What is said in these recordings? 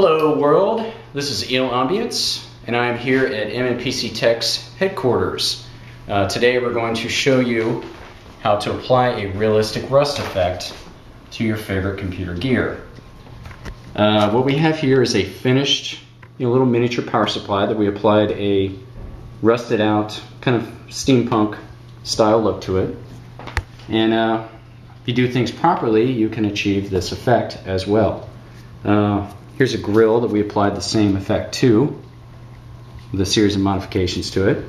Hello world, this is E.E.L. Ambiense and I am here at MNPC Tech's headquarters. Uh, today we're going to show you how to apply a realistic rust effect to your favorite computer gear. Uh, what we have here is a finished you know, little miniature power supply that we applied a rusted out kind of steampunk style look to it. And uh, if you do things properly, you can achieve this effect as well. Uh, here's a grill that we applied the same effect to with a series of modifications to it.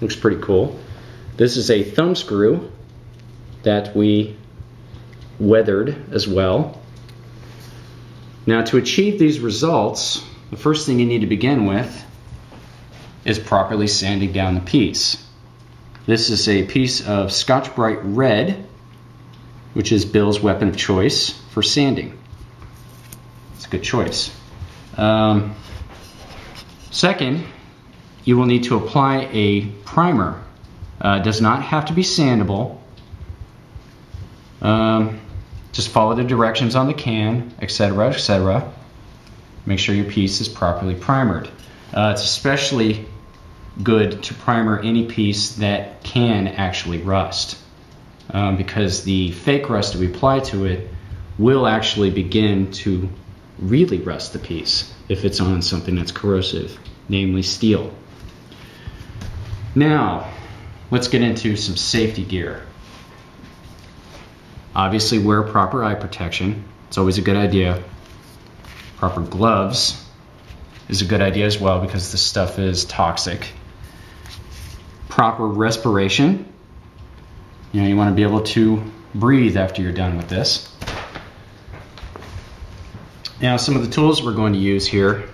Looks pretty cool. This is a thumb screw that we weathered as well. Now to achieve these results, the first thing you need to begin with is properly sanding down the piece. This is a piece of Scotch-Brite Red, which is Bill's weapon of choice for sanding. A good choice. Um, second, you will need to apply a primer. Uh, does not have to be sandable. Um, just follow the directions on the can, etc., etc. Make sure your piece is properly primered. Uh, it's especially good to primer any piece that can actually rust um, because the fake rust that we apply to it will actually begin to really rust the piece if it's on something that's corrosive, namely steel. Now, let's get into some safety gear. Obviously wear proper eye protection. It's always a good idea. Proper gloves is a good idea as well because this stuff is toxic. Proper respiration. You know, you want to be able to breathe after you're done with this. Now, some of the tools we're going to use here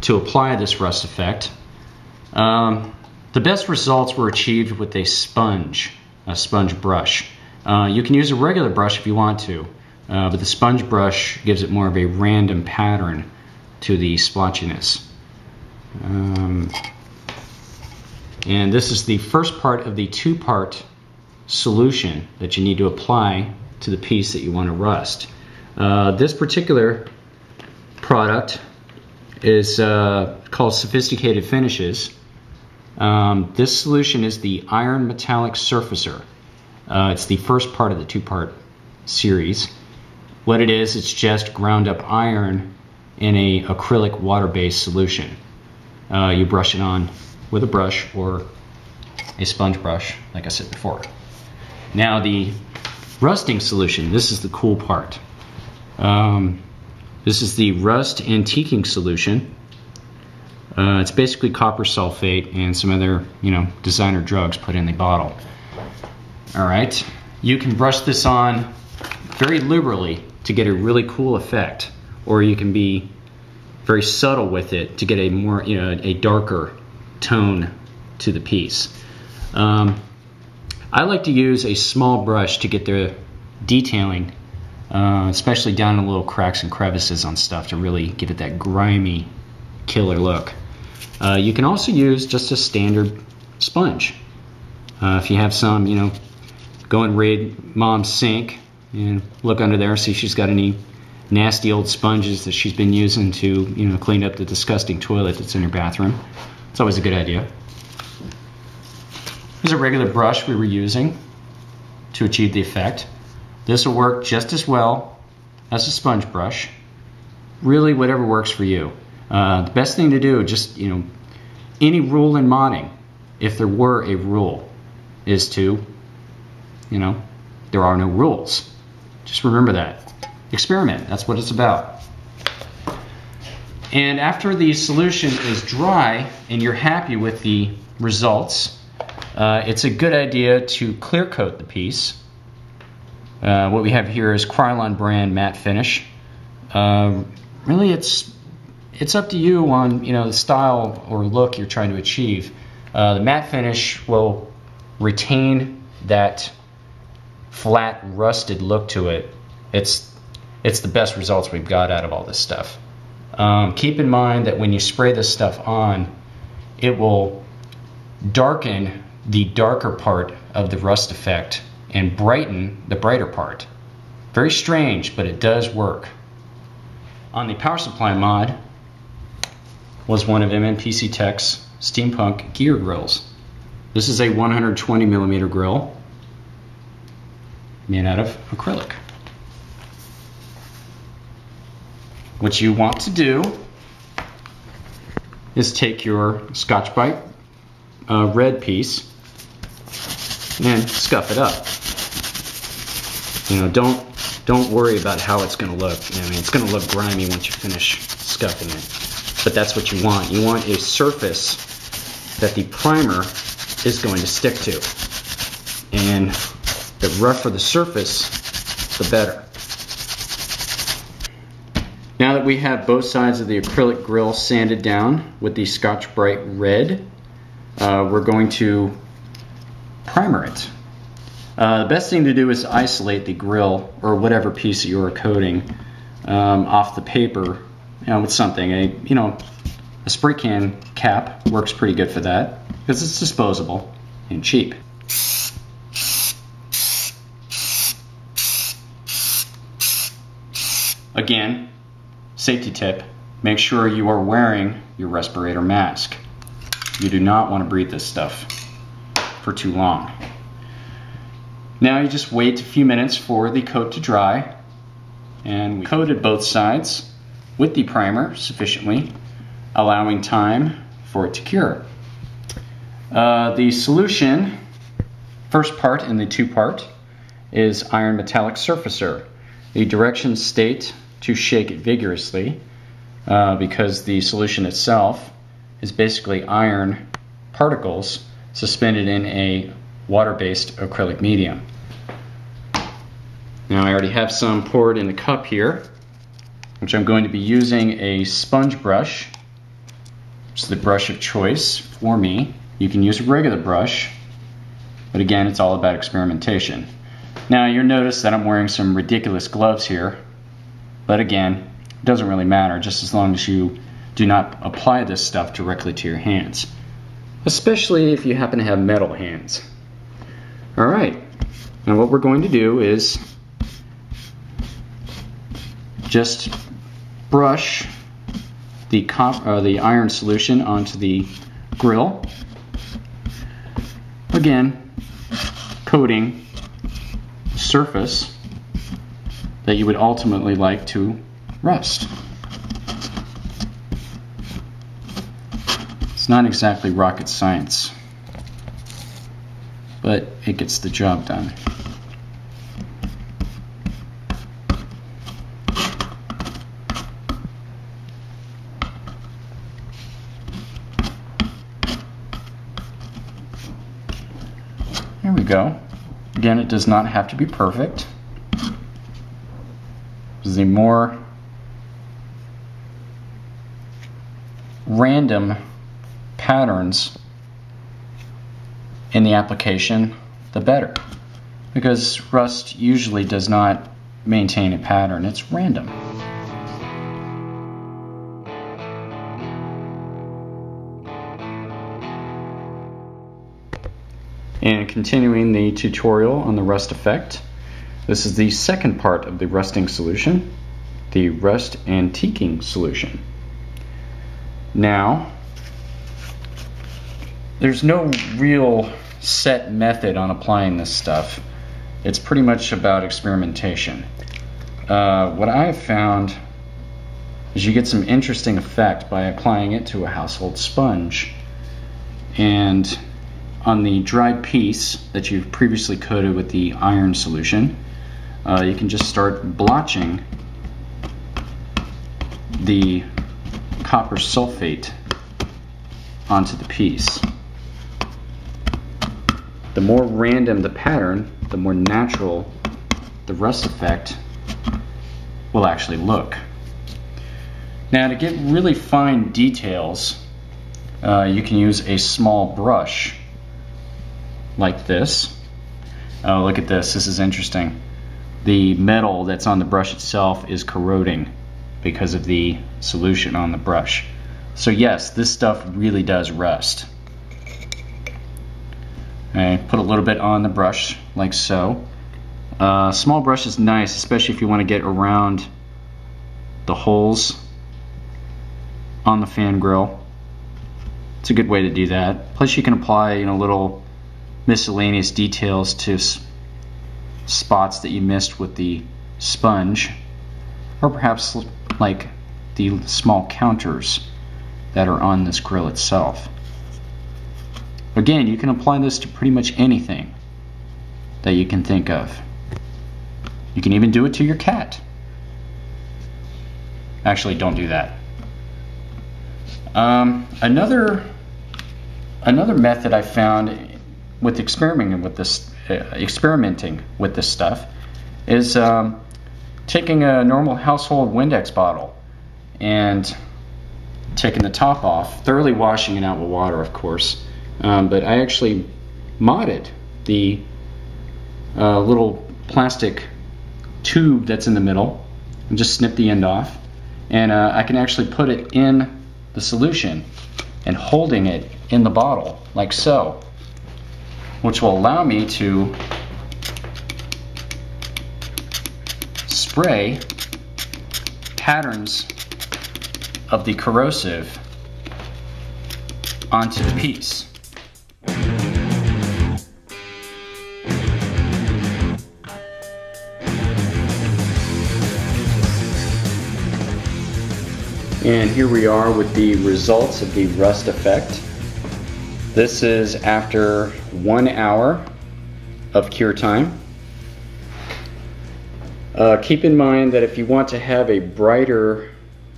to apply this rust effect. Um, the best results were achieved with a sponge, a sponge brush. Uh, you can use a regular brush if you want to, uh, but the sponge brush gives it more of a random pattern to the splotchiness. Um, and this is the first part of the two-part solution that you need to apply to the piece that you want to rust. Uh, this particular product is uh, called Sophisticated Finishes. Um, this solution is the Iron Metallic Surfacer. Uh, it's the first part of the two-part series. What it is, it's just ground up iron in a acrylic water-based solution. Uh, you brush it on with a brush or a sponge brush, like I said before. Now the rusting solution, this is the cool part. Um, this is the rust antiquing solution. Uh, it's basically copper sulfate and some other, you know, designer drugs put in the bottle. All right, you can brush this on very liberally to get a really cool effect, or you can be very subtle with it to get a more, you know, a darker tone to the piece. Um, I like to use a small brush to get the detailing, uh, especially down in little cracks and crevices on stuff to really give it that grimy, killer look. Uh, you can also use just a standard sponge. Uh, if you have some, you know, go and raid mom's sink and look under there, see if she's got any nasty old sponges that she's been using to, you know, clean up the disgusting toilet that's in her bathroom. It's always a good idea. Here's a regular brush we were using to achieve the effect. This will work just as well as a sponge brush. Really, whatever works for you. Uh, the best thing to do, just, you know, any rule in modding, if there were a rule, is to, you know, there are no rules. Just remember that. Experiment, that's what it's about. And after the solution is dry and you're happy with the results, uh, it's a good idea to clear coat the piece. Uh, what we have here is Krylon brand matte finish. Uh, really, it's it's up to you on you know the style or look you're trying to achieve. Uh, the matte finish will retain that flat rusted look to it. It's it's the best results we've got out of all this stuff. Um, keep in mind that when you spray this stuff on, it will darken the darker part of the rust effect and brighten the brighter part. Very strange, but it does work. on the power supply mod was one of MNPC Tech's Steampunk gear grills. This is a 120 millimeter grill made out of acrylic. What you want to do is take your Scotch-Brite uh, red piece and scuff it up. You know, don't don't worry about how it's going to look. I mean, it's going to look grimy once you finish scuffing it. But that's what you want. You want a surface that the primer is going to stick to. And the rougher the surface, the better. Now that we have both sides of the acrylic grill sanded down with the Scotch-Brite Red, uh, we're going to primer it. Uh, the best thing to do is isolate the grill or whatever piece that you're coating um, off the paper you know, with something. A, you know, a spray can cap works pretty good for that because it's disposable and cheap. Again, safety tip, make sure you are wearing your respirator mask. You do not want to breathe this stuff for too long. Now you just wait a few minutes for the coat to dry and we coated both sides with the primer sufficiently, allowing time for it to cure. Uh, the solution, first part in the two part, is iron metallic surfacer. The directions state to shake it vigorously uh, because the solution itself is basically iron particles suspended in a water-based acrylic medium. Now I already have some poured in the cup here, which I'm going to be using a sponge brush, which is the brush of choice for me. You can use a regular brush, but again, it's all about experimentation. Now you'll notice that I'm wearing some ridiculous gloves here, but again, it doesn't really matter just as long as you do not apply this stuff directly to your hands, especially if you happen to have metal hands. All right, now what we're going to do is just brush the, uh, the iron solution onto the grill. Again, coating surface that you would ultimately like to rust. It's not exactly rocket science, but it gets the job done. Here we go. Again, it does not have to be perfect the more random patterns in the application, the better. Because Rust usually does not maintain a pattern, it's random. And continuing the tutorial on the Rust effect, this is the second part of the rusting solution, the rust antiquing solution. Now, there's no real set method on applying this stuff. It's pretty much about experimentation. Uh, what I have found is you get some interesting effect by applying it to a household sponge. And on the dried piece that you've previously coated with the iron solution, uh, you can just start blotching the copper sulfate onto the piece. The more random the pattern, the more natural the rust effect will actually look. Now to get really fine details, uh, you can use a small brush like this. Oh, look at this, this is interesting the metal that's on the brush itself is corroding because of the solution on the brush. So yes, this stuff really does rust. I put a little bit on the brush like so. Uh, small brush is nice, especially if you want to get around the holes on the fan grill. It's a good way to do that. Plus you can apply you know little miscellaneous details to spots that you missed with the sponge or perhaps like the small counters that are on this grill itself. Again, you can apply this to pretty much anything that you can think of. You can even do it to your cat. Actually, don't do that. Um, another another method I found with experimenting with this uh, experimenting with this stuff is um, taking a normal household Windex bottle and taking the top off, thoroughly washing it out with water, of course. Um, but I actually modded the uh, little plastic tube that's in the middle and just snip the end off. And uh, I can actually put it in the solution and holding it in the bottle like so, which will allow me to spray patterns of the corrosive onto the piece. And here we are with the results of the rust effect. This is after one hour of cure time. Uh, keep in mind that if you want to have a brighter,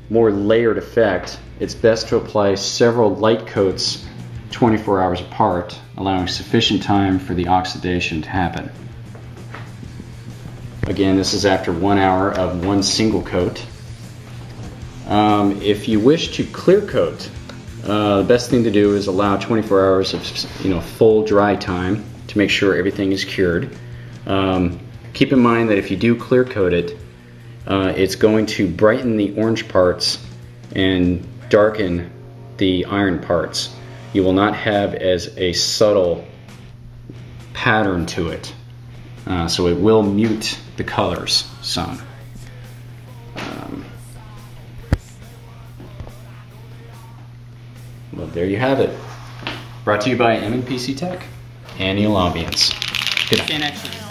more layered effect, it's best to apply several light coats 24 hours apart, allowing sufficient time for the oxidation to happen. Again, this is after one hour of one single coat. Um, if you wish to clear coat, uh, the best thing to do is allow 24 hours of you know full dry time to make sure everything is cured. Um, keep in mind that if you do clear coat it, uh, it's going to brighten the orange parts and darken the iron parts. You will not have as a subtle pattern to it. Uh, so it will mute the colors some. There you have it. Brought to you by MNPC Tech and E.E.L. Ambiense. Good night.